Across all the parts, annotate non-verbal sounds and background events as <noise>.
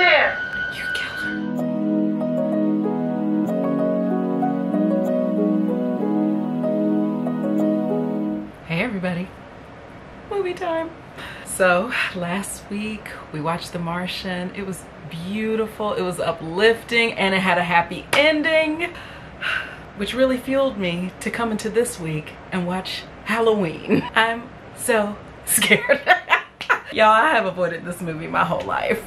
there. You killed her. Hey everybody, movie time. So last week we watched The Martian. It was beautiful, it was uplifting, and it had a happy ending, which really fueled me to come into this week and watch Halloween. <laughs> I'm so scared. <laughs> Y'all, I have avoided this movie my whole life.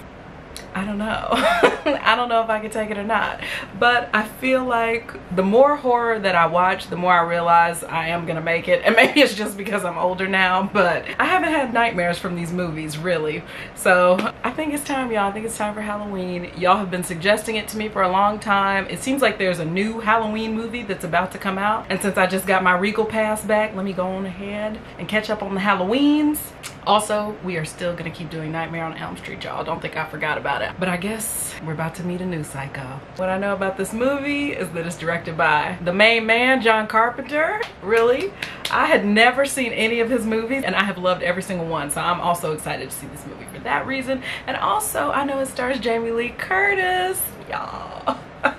I don't know. <laughs> I don't know if I can take it or not. But I feel like the more horror that I watch, the more I realize I am gonna make it. And <laughs> maybe it's just because I'm older now, but I haven't had nightmares from these movies, really. So I think it's time, y'all. I think it's time for Halloween. Y'all have been suggesting it to me for a long time. It seems like there's a new Halloween movie that's about to come out. And since I just got my Regal Pass back, let me go on ahead and catch up on the Halloweens. Also, we are still gonna keep doing Nightmare on Elm Street, y'all. Don't think I forgot about it. But I guess we're about to meet a new psycho. What I know about this movie is that it's directed by the main man, John Carpenter. Really? I had never seen any of his movies and I have loved every single one. So I'm also excited to see this movie for that reason. And also, I know it stars Jamie Lee Curtis. Y'all. <laughs>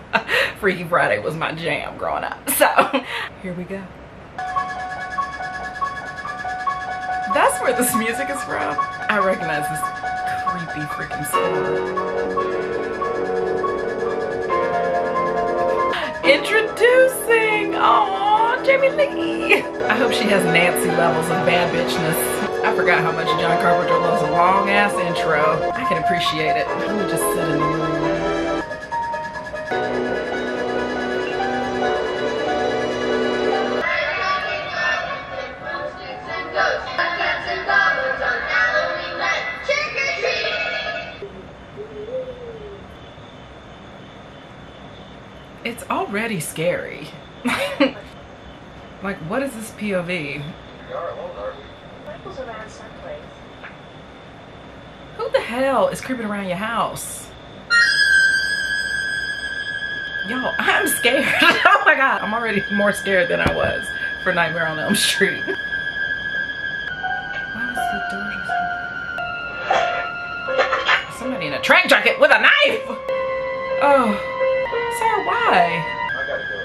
Freaky Friday was my jam growing up. So here we go. That's where this music is from. I recognize this creepy freaking song. Introducing, oh, Jamie Lee. I hope she has Nancy levels of bad bitchness. I forgot how much John Carpenter loves a long ass intro. I can appreciate it. Let me just sit in It's already scary. <laughs> like, what is this POV? Who the hell is creeping around your house? Yo, I'm scared. <laughs> oh my god, I'm already more scared than I was for Nightmare on Elm Street. <laughs> Somebody in a track jacket with a knife! Oh, why? I gotta go.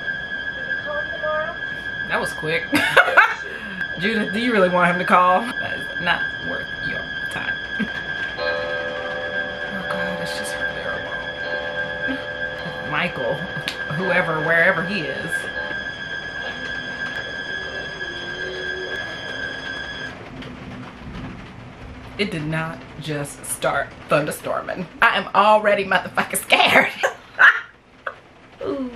Can you call me tomorrow? That was quick. <laughs> Judith, do you really want him to call? That is not worth your time. <laughs> oh god, it's just her there alone. Michael, whoever, wherever he is. It did not just start thunderstorming. I am already motherfucking scared. Ooh.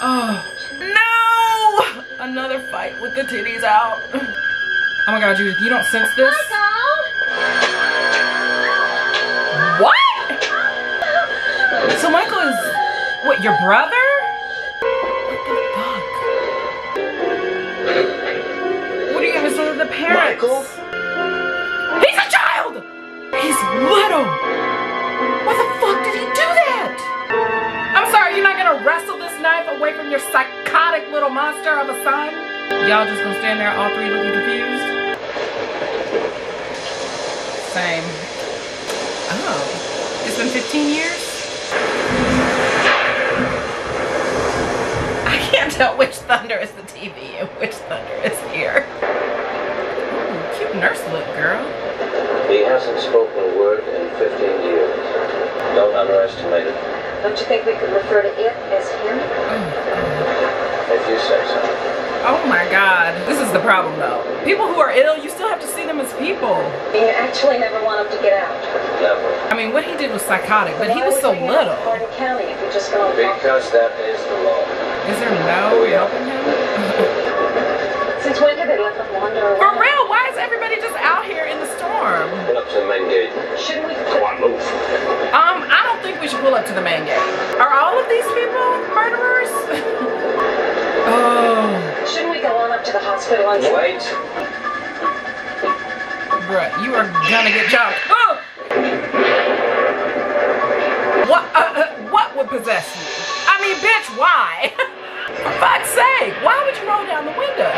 Oh, no! Another fight with the titties out. Oh my god, Judith, you don't sense this? What? So Michael is, what, your brother? What the fuck? What are you gonna say to the parents? Michael? He's a child! He's little! Why the fuck did he do that? I'm sorry, you're not gonna wrestle this knife away from your psychotic little monster of a son? Y'all just gonna stand there all three looking confused? Same. Oh. It's been 15 years? I can't tell which thunder is the TV and which thunder is here. Ooh, cute nurse look, girl. He hasn't spoken a word in 15 years. Don't underestimate it. Don't you think we could refer to it as him? Oh, If you say so. Oh my god. This is the problem though. People who are ill, you still have to see them as people. You actually never want them to get out. Never. I mean, what he did was psychotic, but he was so Why would we bring him little. to County if you're just gonna Because that is the law. Is there no helping him? <laughs> Since when did they let them wander around? For real, why is everybody just out here in the storm? Pull up to the main gate. Shouldn't we? Come on, move. Um, I don't think we should pull up to the main gate. Are all of these people murderers? <laughs> Oh. Shouldn't we go on up to the hospital and wait? Bruh, you are gonna get chopped. Oh! What? Uh, uh what would possess you? I mean, bitch, why? <laughs> For fuck's sake, why would you roll down the window?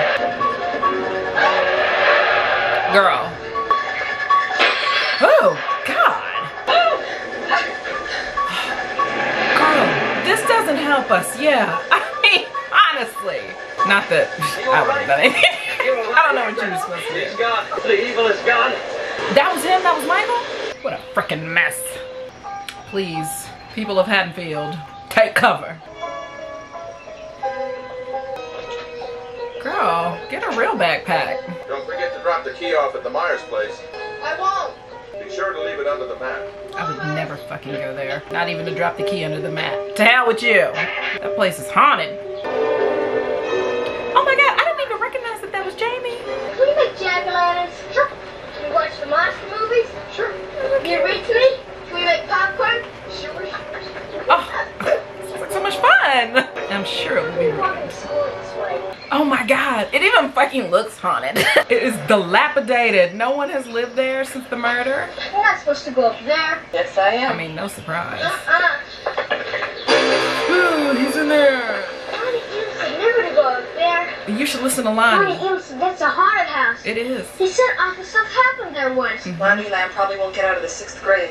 Girl. Oh, God. Oh. Girl, this doesn't help us, yeah. I not that I would have done anything. <laughs> I don't know what you were supposed to do. gone. The evil is gone. That was him? That was Michael? What a freaking mess. Please, people of Haddonfield, take cover. Girl, get a real backpack. Don't forget to drop the key off at the Myers place. I won't. Be sure to leave it under the mat. I would never fucking go there. Not even to drop the key under the mat. To hell with you. That place is haunted. You read to me? Can we make popcorn? Sure. Oh, sounds like so much fun. I'm sure it will be Walking ruined. to school this way. Oh my god, it even fucking looks haunted. <laughs> it is dilapidated. No one has lived there since the murder. You're not supposed to go up there. Yes, I am. I mean, no surprise. Uh-uh. Ooh, he's in there. There. You should listen to Johnny Lonnie. Eames said that's a haunted house. It is. He said oh, awful stuff happened there once. Mm-hmm. Lonnie Elamb probably won't get out of the sixth grade.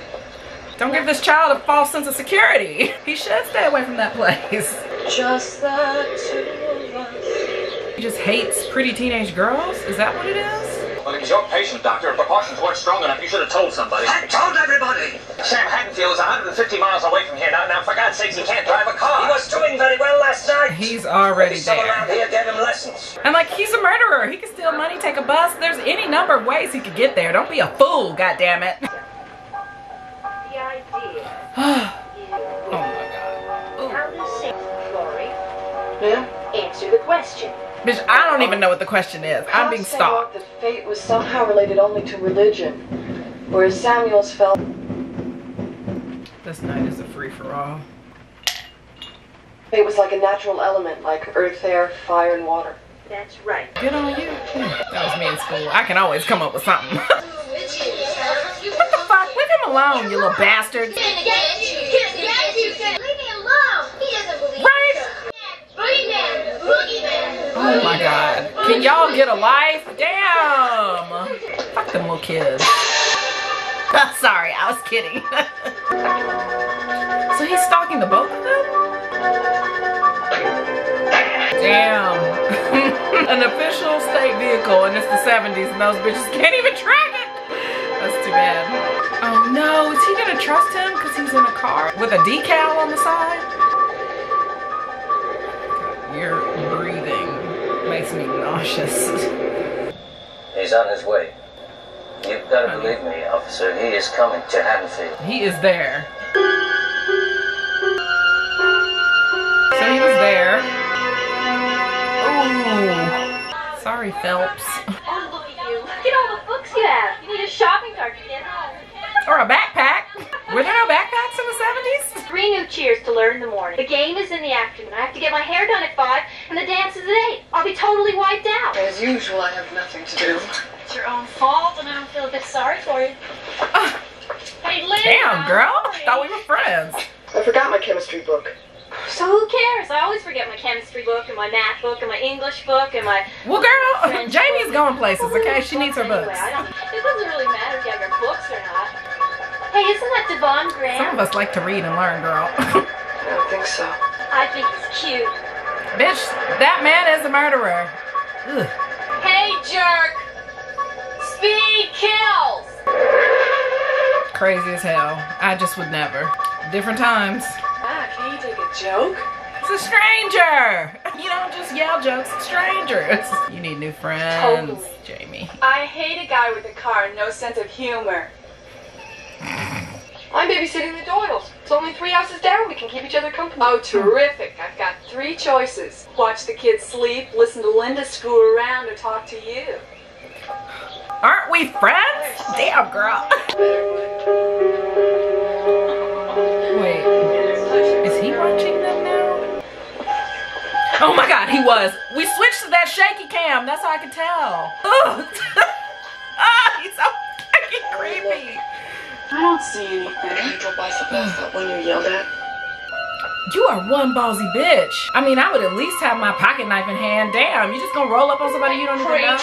Don't give this child a false sense of security. <laughs> He should stay away from that place. Just the two of us. He just hates pretty teenage girls? Is that what it is? Well, he was your patient, Doctor. If precautions weren't strong enough, you should have told somebody. I told everybody. Sam Haddonfield is 150 miles away from here now. Now, for God's sakes, he can't drive a car. He was doing very well last night. He's already Someone around there. here gave him lessons. And like, he's a murderer. He can steal money, take a bus. There's any number of ways he could get there. Don't be a fool, goddammit. <sighs> The idea <sighs> oh my god. Oh. how to say Laurie. Ma'am? Answer the question. Bitch, I don't even know what the question is. I'm being Cops say stalked. that fate was somehow related only to religion, whereas Samuels felt This night is a free for all. it was like a natural element, like earth, air, fire, and water. That's right. Good on you. That was me in school. I can always come up with something. <laughs> what the fuck? Leave him alone, you little bastard. Leave me alone. He doesn't believe Right? Boogeyman, boogeyman, Oh my god. Can y'all get a life? Damn. Fuck them little kids. <laughs> Sorry, I was kidding. <laughs> so he's stalking the both of them? Damn. <laughs> An official state vehicle and it's the 70s and those bitches can't even track it. That's too bad. Oh no, is he gonna trust him because he's in a car with a decal on the side? Makes me nauseous. He's on his way. You've got to believe me, officer. He is coming to Haddonfield. He is there. So he was there. Ooh. Sorry, Phelps. Oh, look at you. Look at all the books you have. You need a shopping cart to get home. Or a backpack. Were there no backpacks in the 70s? Three new cheers to learn in the morning. The game is in the afternoon. I have to get my hair done at 5, and the dance is at 8. I'll be totally wiped out. As usual, I have nothing to do. It's your own fault, and I don't feel a bit sorry for you. Ah, Hey, Lynn. damn, girl. sorry. Thought we were friends. I forgot my chemistry book. So who cares? I always forget my chemistry book, and my math book, and my English book, and my... Well, girl, Jamie's going places, okay? She needs her Anyway, books. I don't, it doesn't really matter if you have your books or not. Hey, isn't that Devon Graham? Some of us like to read and learn, girl. <laughs> I don't think so. I think he's cute. Bitch, that man is a murderer. Ugh. Hey, jerk! Speed kills! Crazy as hell. I just would never. Different times. Ah, can you take a joke? It's a stranger. <laughs> You don't just yell jokes at strangers. You need new friends, Totally. Jamie. I hate a guy with a car and no sense of humor. I'm babysitting the Doyles. It's only three houses down. We can keep each other company. Oh, terrific. I've got three choices. Watch the kids sleep, listen to Linda screw around, or talk to you. Aren't we friends? Damn, girl. Wait, is he watching them now? Oh my god, he was. We switched to that shaky cam. That's how I could tell. <laughs> Ugh. <laughs> ah, he's so fucking creepy. I don't see anything. You drove by so fast that when you yelled at. You are one ballsy bitch. I mean, I would at least have my pocket knife in hand. Damn, you just gonna roll up on somebody you don't even know?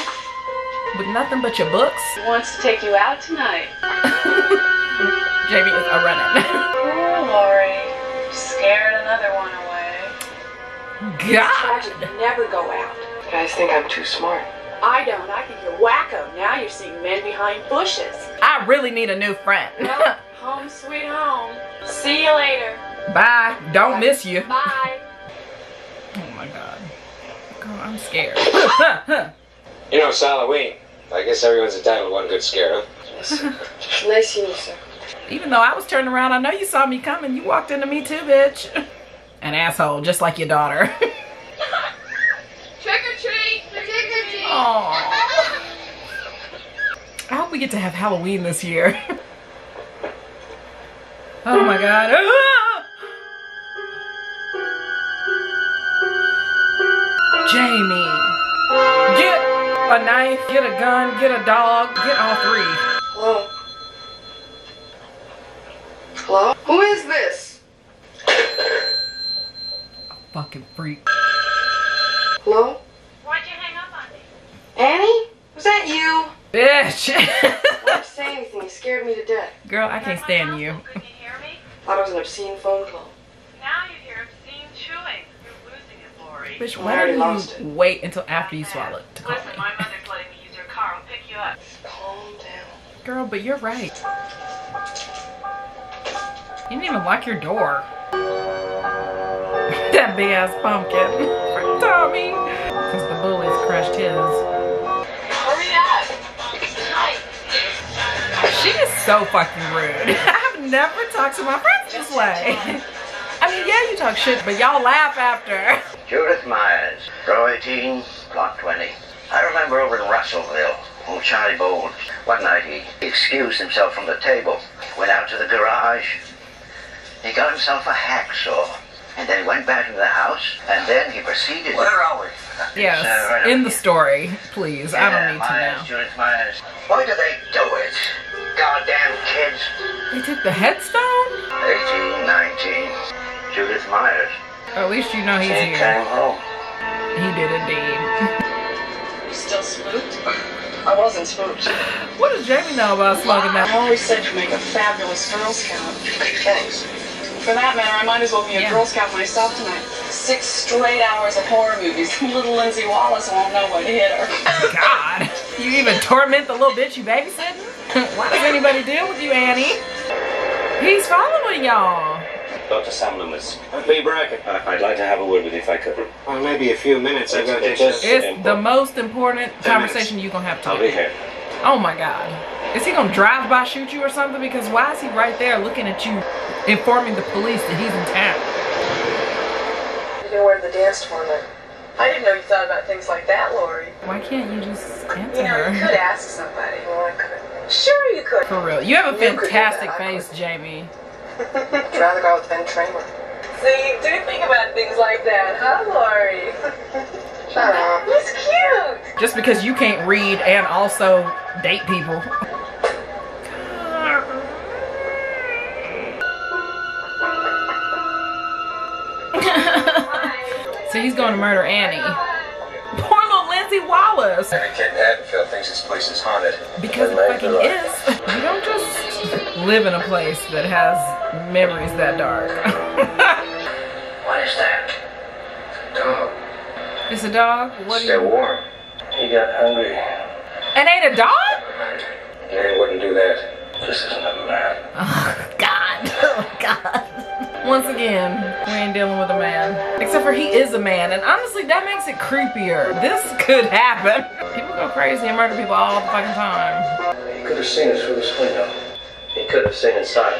With nothing but your books? He wants to take you out tonight. <laughs> Jamie is a running. <laughs> Oh, Laurie. Scared another one away. God. Tragic. Never go out. You guys think I'm too smart. I don't. I think you're wacko. Now you're seeing men behind bushes. I really need a new friend. Well, <laughs> home sweet home. See you later. Bye. Don't miss you. Bye. Oh my god. Girl, I'm scared. <laughs> You know, it's Halloween. I guess everyone's entitled to one good scare, huh? Yes. Nice seeing you, sir. Even though I was turning around, I know you saw me coming. You walked into me too, bitch. <laughs> An asshole, just like your daughter. Aww. I hope we get to have Halloween this year. <laughs> oh my god. <laughs> Jamie. Get a knife, get a gun, get a dog, get all three. Hello? Hello? Who is this? A fucking freak. Hello? Annie? Was that you? Bitch. Why'd you <laughs> say anything? You scared me to death. Girl, I can't stand you. Couldn't you hear me? Thought it was an obscene phone call. Now you hear obscene chewing. You're losing it, Laurie. Bitch, why already don't you it. wait until after you swallow it to call Listen, me? my mother's letting me use her car. I'll pick you up. Calm down. Girl, but you're right. You didn't even lock your door. <laughs> that big ass pumpkin for <laughs> Tommy. Since the bullies crushed his. So fucking rude. <laughs> I've never talked to my friends this way. <laughs> I mean, yeah, you talk shit, but y'all laugh after. <laughs> Judith Myers, row 18, block 20. I remember over in Russellville, old Charlie Bowles. One night he excused himself from the table, went out to the garage. He got himself a hacksaw, and then he went back into the house, and then he proceeded. Where are we? Yes, in the story, please. I don't need to know. Judith Myers. Why do they do it? Goddamn kids. They took the headstone? 18, 19. Judith Myers. Or at least you know he's She here. came home. He did indeed. <laughs> Still spooked? I wasn't spooked. What does Jamie know about smoking that? always said you make a fabulous Girl Scout. Thanks. For that matter, I might as well be a Yeah. Girl Scout myself tonight. Six straight hours of horror movies. <laughs> Little Lindsay Wallace won't know what hit her. God. You even torment the little bitch you babysitting? Why does anybody deal with you, Annie? He's following y'all. Dr. Sam Loomis. Leigh Brackett. I'd like to have a word with you if I could. Well, maybe a few minutes. I've got to It's just- It's the most important conversation you're gonna have I'll be to here. Oh my god. Is he gonna drive by shoot you or something? Because why is he right there looking at you, informing the police that he's in town? You can wear the dance tournament. I didn't know you thought about things like that, Laurie. Why can't you just answer You know, you could ask somebody. Well, I could. Sure, you could. For real. You have a You fantastic that, I face, Jamie. I'd rather go with Ben Tramer. So you do think about things like that, huh, Laurie? <laughs> Shut up. He's cute. Just because you can't read and also date people. <laughs> so he's going to murder Annie. Lindsay Wallace. Every kid in Haddonfield thinks this place is haunted. Because it fucking is. You don't just live in a place that has memories that dark. <laughs> What is that? It's a dog. it's a dog? What do Stay you... warm. He got hungry. And ain't a dog? Man wouldn't do that. This isn't a man. Oh, God. <laughs> Oh, God. Once again, we ain't dealing with a man. Except for he is a man. And honestly, that makes it creepier. This <laughs> could happen. People go crazy and murder people all the fucking time. He could have seen us through this window. He could have seen inside.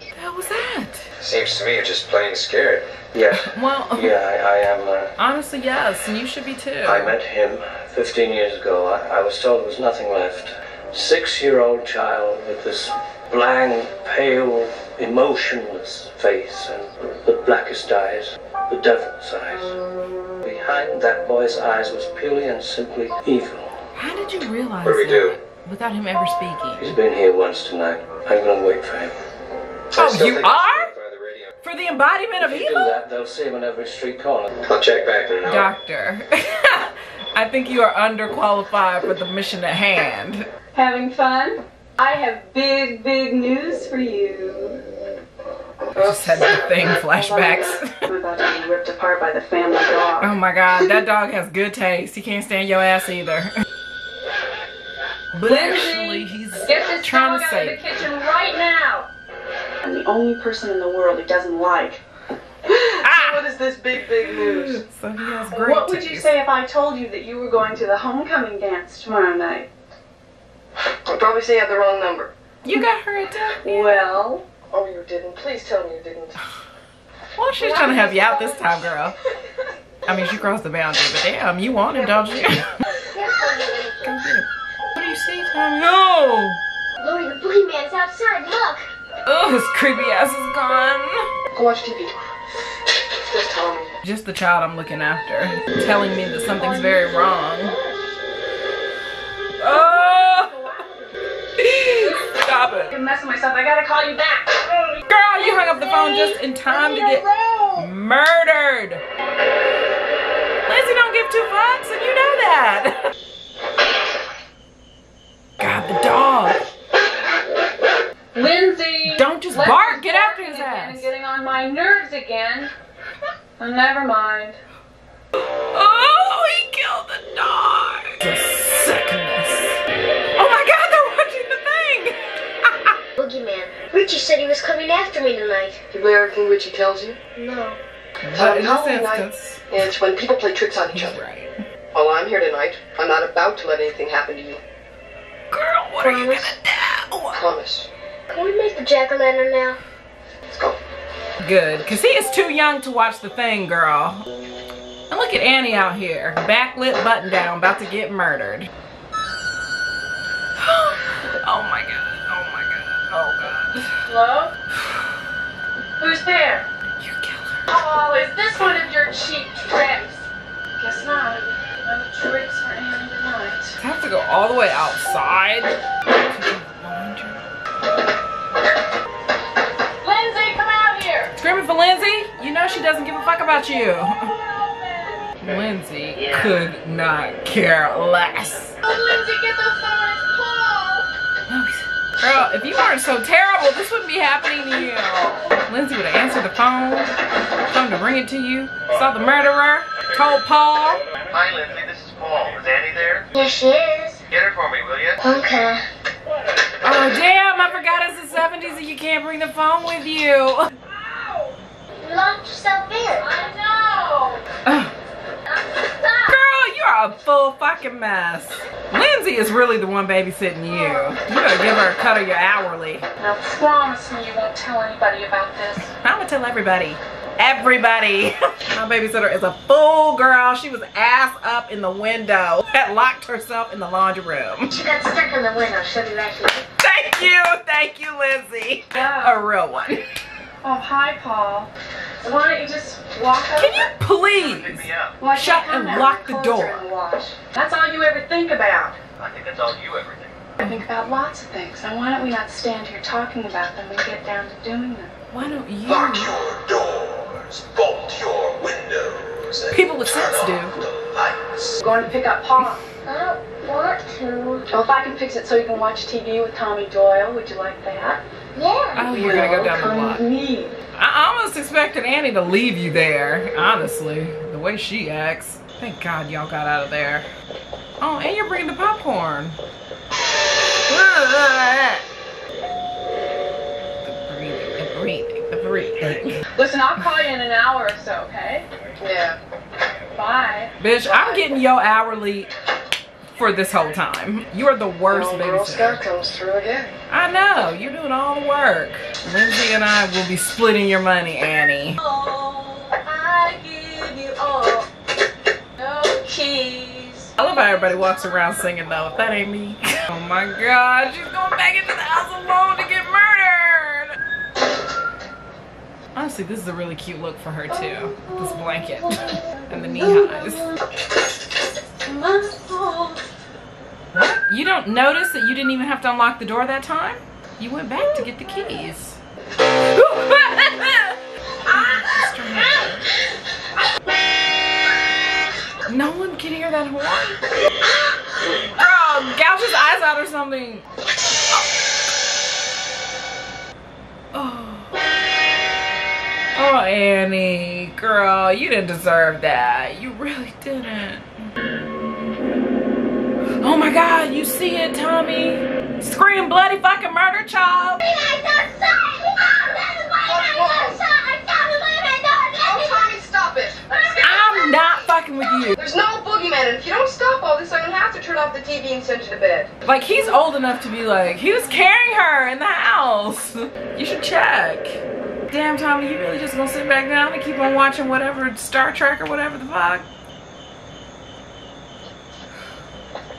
What the hell was that? Seems to me you're just plain scared. Yes. <laughs> Well, <laughs> Yeah, I, I am. Uh, honestly, yes. And you should be too. I met him 15 years ago. I, I was told there was nothing left. Six-year-old child with this blank, pale, emotionless face and the blackest eyes, the devil's eyes. Behind that boy's eyes was purely and simply evil. How did you realize What do we that do? without him ever speaking? He's been here once tonight. I'm gonna wait for him. Oh, you are? the. For the embodiment of If you do that, they'll see him on every street corner. I'll check back in an hour. Doctor. <laughs> I think you are underqualified for the mission at hand. Having fun? I have big, big news for you. I Just had the thing <laughs> flashbacks. I'm about to be ripped apart by the family dog. Oh my god, that dog has good taste. He can't stand your ass either. But actually, he's Get this trying dog to out of the kitchen right now. I'm the only person in the world who doesn't like. Ah! What is this big, big news? So he has great What would you say if I told you that you were going to the homecoming dance tomorrow night? I'd probably say you had the wrong number. You got her a dog? Well, Oh, you didn't. Please tell me you didn't. Well, she's trying to help you out this time, girl. I mean, she crossed the boundary, but damn, you want him, don't you? Go get him. What do you see, Tommy? No! Louie, the boogeyman's outside. Look. Oh, his creepy ass is gone. Go watch TV. Just tell me. Just the child I'm looking after, telling me that something's very wrong. Oh! Stop it. I'm messing myself. I gotta call you back. Girl, you hung up the phone just in time to get murdered. Lindsay don't give two fucks, and you know that. God, the dog. Lindsay! Don't just bark. Get after his ass. And getting on my nerves again. Oh, never mind. Oh, he killed the dog. The sickness. Oh my God, they're watching the thing. <laughs> Boogeyman. Richie said he was coming after me tonight. You believe everything Richie tells you? No. But in this instance, it's when people play tricks on each he's other. right. While I'm here tonight, I'm not about to let anything happen to you. Girl, what are you gonna do? Promise. Can we make the jack-o'-lantern now? Good, because he is too young to watch the thing, girl. And look at Annie out here, backlit button down, about to get murdered. <sighs> oh my god, oh my god, oh god. Hello? Who's there? You kill her. Oh, is this one of your cheap tricks? Guess not. No tricks for Annie tonight. I have to go all the way outside. <laughs> Screaming for Lindsay? You know she doesn't give a fuck about you. <laughs> Lindsay could not care less. Oh, Lindsay, get the phone. It's Paul. Girl, if you weren't so terrible, this wouldn't be happening to you. Lindsay would have answered the phone, come to bring it to you, saw the murderer, told Paul. Hi, Lindsay. This is Paul. Is Annie there? Yes, she is. Get her for me, will you? Okay. Oh, damn, I forgot it's the 70s and you can't bring the phone with you. You locked yourself in. I know. Ugh. <laughs> Girl, you are a full fucking mess. Lindsay is really the one babysitting you. You better give her a cut of your hourly. Now promise me you won't tell anybody about this. I'm gonna tell everybody. Everybody. <laughs> My babysitter is a fool, girl. She was ass up in the window. <laughs> Had locked herself in the laundry room. She got stuck in the window. She'll be right here. Thank you. Thank you, Lindsay. Yeah. A real one. Oh, hi, Paul. Why don't you just walk over? Can you please? Pick me up. Well, Shut can't and now. lock the door. are in the wash. That's all you ever think about. I think that's all you ever think. About. I think about lots of things. Now, why don't we not stand here talking about them and get down to doing them? Why don't you? Lock your doors, bolt your windows, and People with sense turn do. off the lights. Going to pick up Paul. I don't want to. Well, if I can fix it so you can watch TV with Tommy Doyle, would you like that? Yeah. Oh, you're gonna go down the block. me. I almost expected Annie to leave you there, honestly. The way she acts. Thank God y'all got out of there. Oh, and you're bringing the popcorn. The breathing, the breathing, the breathing. Listen, I'll call you in an hour or so, okay? Yeah. Bye. Bitch, I'm getting your hourly for this whole time. You are the worst Old Girl Scout babysitter. comes through again. I know, you're doing all the work. Lindsay and I will be splitting your money, Annie. I give you all. No keys. I love how everybody walks around singing though. If that ain't me. <laughs> Oh my god, she's going back into the house alone to get murdered. Honestly, this is a really cute look for her too. This blanket and the knee highs. You don't notice that you didn't even have to unlock the door that time? You went back to get the keys. <laughs> no one can hear that horn? Girl, gouge his eyes out or something. Oh. Oh, Annie, girl, you didn't deserve that. You really didn't. Oh my God, you see it, Tommy? Scream bloody fucking murder, child. Oh, Tommy, stop it. I'm not fucking with you. There's no boogeyman, and if you don't stop all this, I'm gonna have to turn off the TV and send you to bed. Like, he's old enough to be like, he was carrying her in the house. You should check. Damn, Tommy, you really just gonna sit back down and keep on watching whatever Star Trek or whatever the fuck?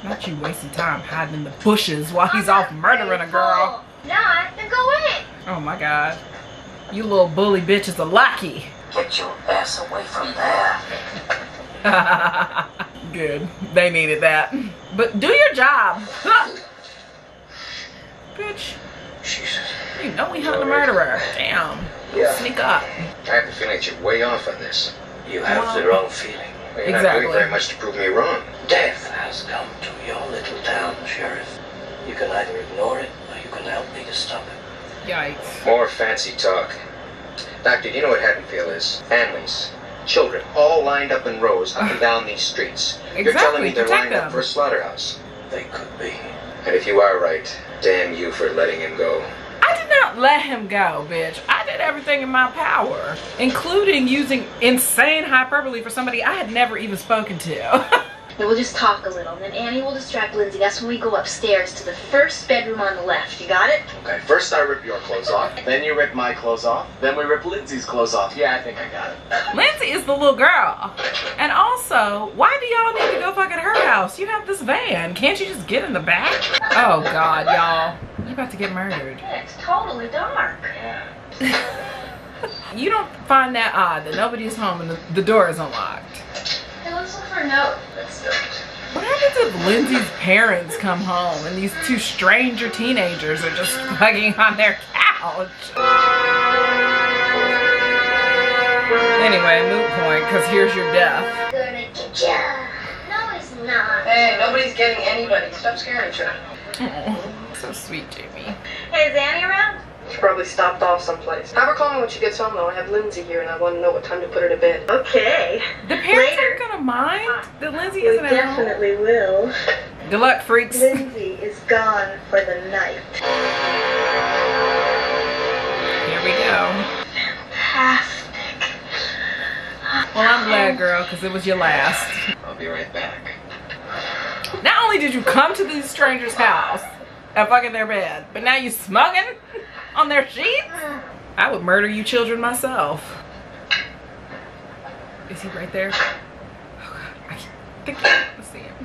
Not you wasting time hiding in the bushes while he's off murdering a girl. Not to go in. Oh my god. You little bully bitch is a lucky. Get your ass away from there. <laughs> Good. They needed that. But do your job. <laughs> bitch. Jesus. You know we hunting a murderer. Damn. Yeah. Sneak up. I have a feeling that you're way off on this. You have the wrong feeling. You're not Exactly. doing very much to prove me wrong. Death has come to your little town, Sheriff. You can either ignore it or you can help me to stop it. Yikes. More fancy talk. Doctor, do you know what Haddonfield is? Families, children, all lined up in rows up and ah. down these streets. Exactly. You're telling me they're protect lined up for a slaughterhouse. They could be. And if you are right, damn you for letting him go. I did not let him go, bitch. I did everything in my power, including using insane hyperbole for somebody I had never even spoken to. <laughs> Then we'll just talk a little. And then Annie will distract Lindsay. That's when we go upstairs to the first bedroom on the left. You got it? Okay, first I rip your clothes off, then you rip my clothes off, then we rip Lindsay's clothes off. Yeah, I think I got it. Lindsay is the little girl. And also, why do y'all need to go fuck at her house? You have this van. Can't you just get in the back? Oh God, y'all. You're about to get murdered. It's totally dark. <laughs> You don't find that odd that nobody's home and the, the door is unlocked. Hey, let's look for a note. Let's do it. What happens if Lindsay's parents come home and these two stranger teenagers are just <laughs> fucking on their couch? Anyway, moot point, because here's your death. Gonna get ya. No, it's not. Hey, nobody's getting anybody. Stop scaring each other. Oh, so sweet, Jamie. Hey, is Annie around? She probably stopped off someplace. Have her call me when she gets home, though. I have Lindsay here, and I want to know what time to put her to bed. Okay. The parents Later. aren't gonna mind that Lindsay We isn't at home. definitely will. Good luck, freaks. Lindsay is gone for the night. Here we go. Fantastic. Well, I'm glad, girl, because it was your last. I'll be right back. Not only did you come to these strangers' house and fuck in their bed, but now you smugging <laughs> on their sheets? I would murder you children myself. Is he right there? Oh God, I can't think I see him.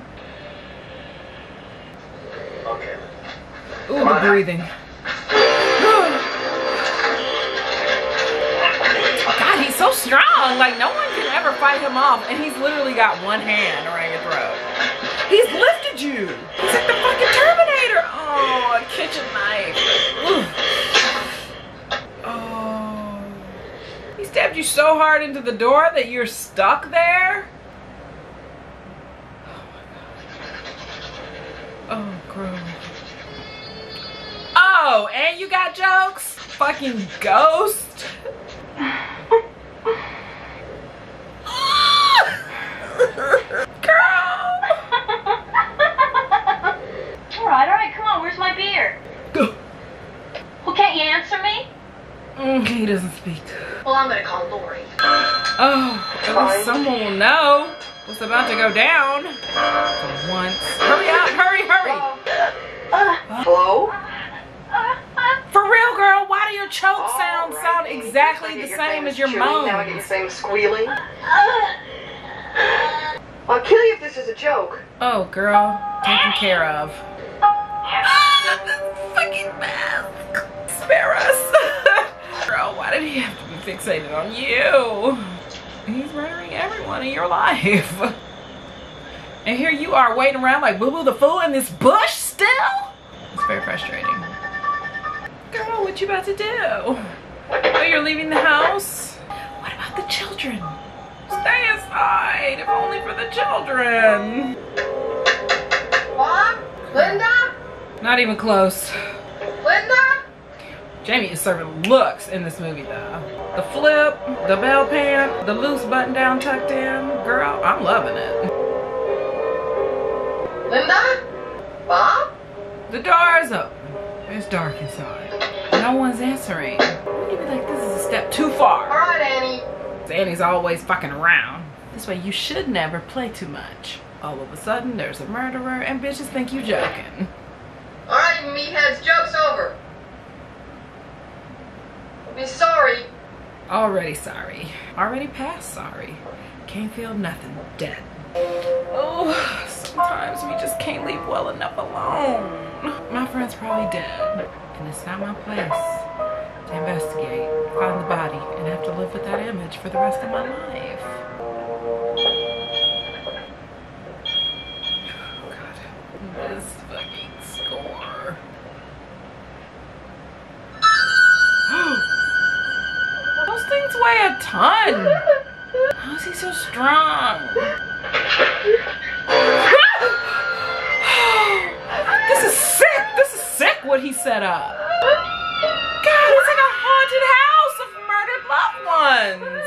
Okay. Ooh, the breathing. <sighs> God, he's so strong. Like no one can ever fight him off, and he's literally got one hand around your throat. He's lifted you. He's like the fucking Terminator. Oh, a kitchen knife. Ooh. Oh. He stabbed you so hard into the door that you're stuck there. Oh, gross. Oh, and you got jokes? Fucking ghost. <laughs> Girl. All right, all right, come on. Where's my beer? Well, can't you answer me? Mm, he doesn't speak. Well, I'm gonna call Laurie. Oh, at least someone will know what's about to go down. For once. Hurry up, hurry, hurry. Uh, Hello? For real, girl, why do your choke All sounds right, sound exactly the same as your chewing, Now I get your moans? squealing. I'll kill you if this is a joke. Oh, girl, taken care of. Ah, fucking mask. Spare us. <laughs> girl, why did he have to be fixated on you? He's murdering everyone in your life. And here you are waiting around like Boo Boo the Fool in this bush still? It's very frustrating. Girl, what you about to do? Oh, you're leaving the house? What about the children? Stay inside, if only for the children. Bob? Linda? Not even close. Linda? Jamie is serving looks in this movie though. The flip, the bell pant, the loose button down tucked in. Girl, I'm loving it. Linda? Bob? The door is open. It's dark inside. No one's answering. You'd be like, this is a step too far. All right, Annie. Annie's always fucking around. This way you should never play too much. All of a sudden, there's a murderer and bitches think you joking. All right, meatheads, joke's over. Be sorry. Already sorry. Already past sorry. Can't feel nothing. Dead. Oh, sometimes we just can't leave well enough alone. My friend's probably dead, and it's not my place to investigate, find the body, and have to live with that image for the rest of my life. Ton. How is he so strong? this is sick. This is sick what he set up. God, it's like a haunted house of murdered loved ones.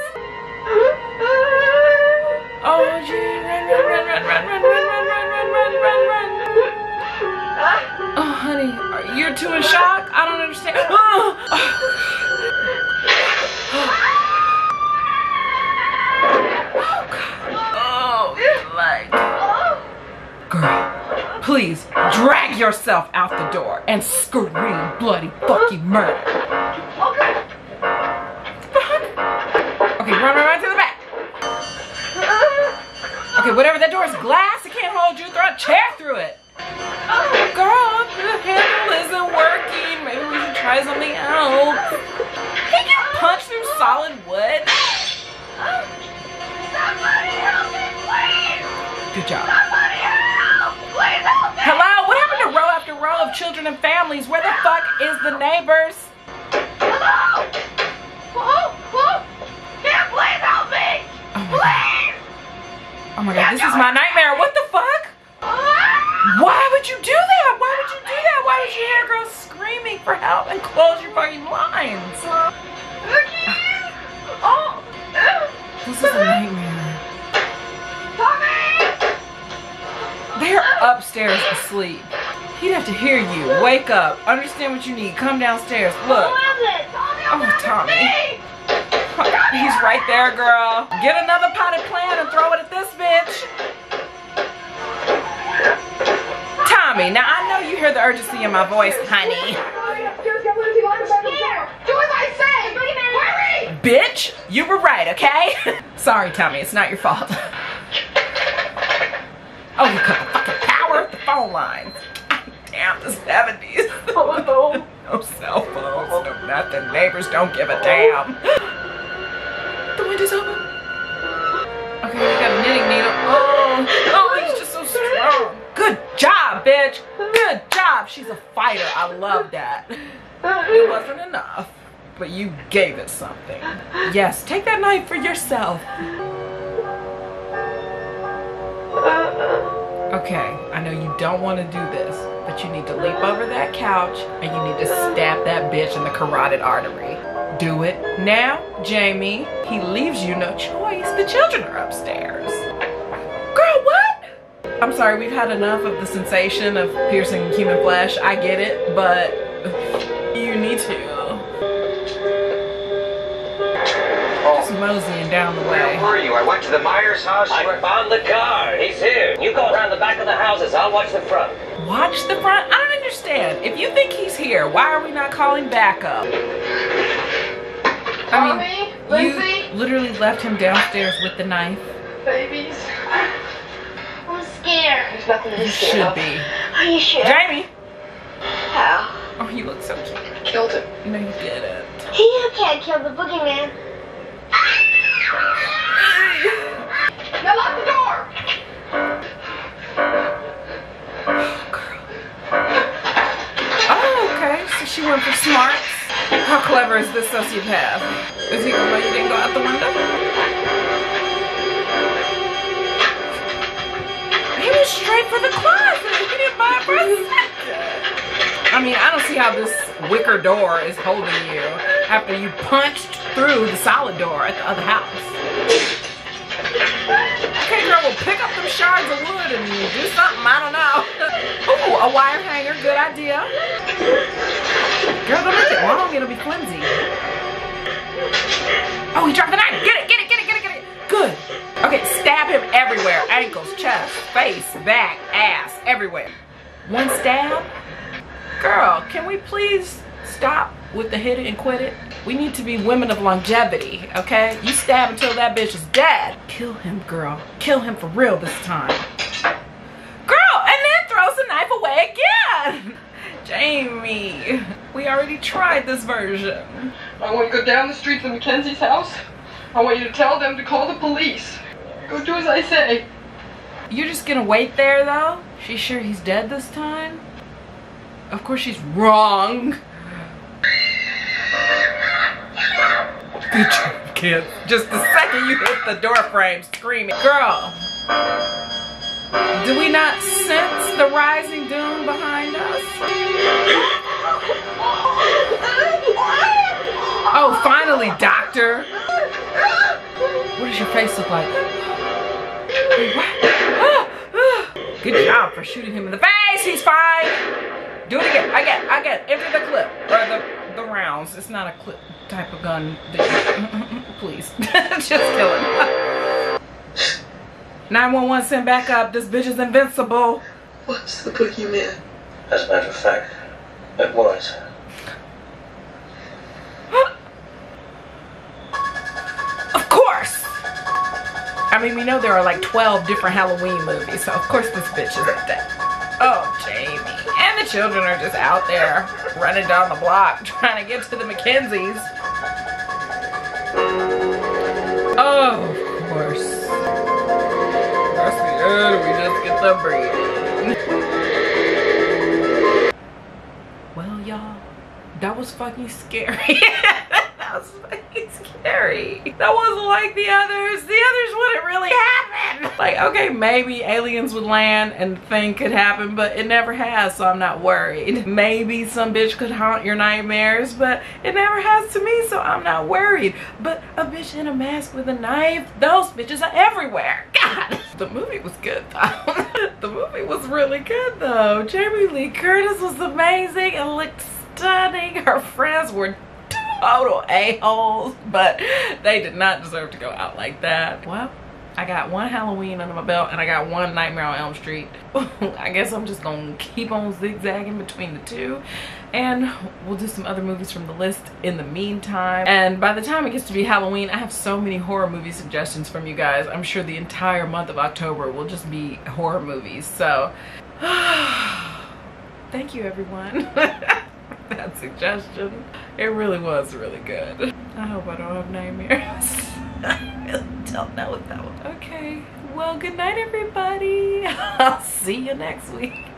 Oh, gee, run, run, run, run, run, run, run, run, run, run, run, run. Oh, honey, you're too in shock? I don't understand. Oh, yourself out the door and scream bloody fucking murder. Okay, run, run, run to the back. Okay, whatever that door is glass, it can't hold you. Throw a chair through it. Girl, the handle isn't working. Maybe we should try something else. Punch through solid children and families? Where the fuck is the neighbors? Hello? Whoa, whoa! Here, please help me! Oh please! Oh my god, this is my nightmare. What the fuck? Ah! Why would you do that? Why would you do that? Why would you hear girls screaming for help and close your fucking blinds? Oh! This is a nightmare. They're upstairs asleep. He'd have to hear you. Wake up. Understand what you need. Come downstairs. Look. Oh, Tommy. He's right there, girl. Get another potted plant and throw it at this bitch. Tommy, now I know you hear the urgency in my voice, honey. Bitch, you were right, okay? <laughs> Sorry, Tommy, it's not your fault. <laughs> Oh, you cut the fucking power of the phone lines. Damn, the 70s. Oh, no no cell phones, no nothing. Neighbors don't give a damn. The window's open. Okay, I got a knitting needle. Oh, oh, he's just so strong. Good job, bitch. Good job. She's a fighter. I love that. It wasn't enough, but you gave it something. Yes, take that knife for yourself. Okay, I know you don't want to do this, but you need to leap over that couch and you need to stab that bitch in the carotid artery. Do it now, Jamie. He leaves you no choice. The children are upstairs. Girl, what? I'm sorry, we've had enough of the sensation of piercing human flesh. I get it, but you need to. Just moseying down the way. Where were you? I went to the Myers house. I found the car. He's here. You go around the back of the houses. I'll watch the front. Watch the front? I don't understand. If you think he's here, why are we not calling backup? I mean, Tommy? you Lindsay? literally left him downstairs with the knife. Babies. I'm scared. There's nothing to be scared should of. be. Are you sure? Jamie! How? Oh, you look so cute. I Killed him. No, you didn't. You can't kill the boogeyman. Now lock the door! Oh, girl. Oh, okay. So she went for smarts. How clever is this sociopath? Is he let you didn't go out the window? He was straight for the closet. He didn't buy a present. I mean, I don't see how this wicker door is holding you after you punched through the solid door at the other house. Girl, well, pick up them shards of wood and do something. I don't know. <laughs> Ooh, a wire hanger. Good idea. Girl, don't make it long. It'll be flimsy. Oh, he dropped the knife. Get it, get it, get it, get it, get it. Good. Okay, stab him everywhere. Ankles, chest, face, back, ass, everywhere. One stab. Girl, can we please stop with the hit it and quit it? We need to be women of longevity, okay? You stab until that bitch is dead. Kill him, girl. Kill him for real this time. Girl, and then throws the knife away again. Jamie, we already tried this version. I want you to go down the street to Mackenzie's house. I want you to tell them to call the police. Go do as I say. You're just gonna wait there though? She's sure he's dead this time? Of course she's wrong. Good job, kids. Just the second you hit the door frame screaming. Girl, do we not sense the rising doom behind us? Oh, finally, doctor. What does your face look like? <gasps> Good job for shooting him in the face. He's fine. Do it again. I get, I get. Empty the clip or the the rounds. It's not a clip type of gun. <laughs> Please, <laughs> just kill him. 911 send back up. This bitch is invincible. What's the boogeyman? As a matter of fact, it was. <gasps> Of course. I mean, we know there are like 12 different Halloween movies, so of course this bitch is dead. Oh, Jamie. And the children are just out there running down the block trying to get to the Mackenzies. Oh, of course. That's the end. We just get the breathing. Well, y'all, that was fucking scary. <laughs> was fucking scary. That wasn't like the others. The others wouldn't really happen. Like, okay, maybe aliens would land and the thing could happen, but it never has, so I'm not worried. Maybe some bitch could haunt your nightmares, but it never has to me, so I'm not worried. But a bitch in a mask with a knife, those bitches are everywhere. God. The movie was good though. <laughs> the movie was really good though. Jamie Lee Curtis was amazing and looked stunning. Her friends were total a-holes, but they did not deserve to go out like that. Well, I got one Halloween under my belt and I got one Nightmare on Elm Street. <laughs> I guess I'm just gonna keep on zigzagging between the two and we'll do some other movies from the list in the meantime. And by the time it gets to be Halloween, I have so many horror movie suggestions from you guys. I'm sure the entire month of October will just be horror movies. So, <sighs> thank you everyone. <laughs> <laughs> that suggestion. It really was really good. I hope I don't have nightmares. <laughs> I really don't know what that was. Okay. Well, good night, everybody. <laughs> I'll see you next week.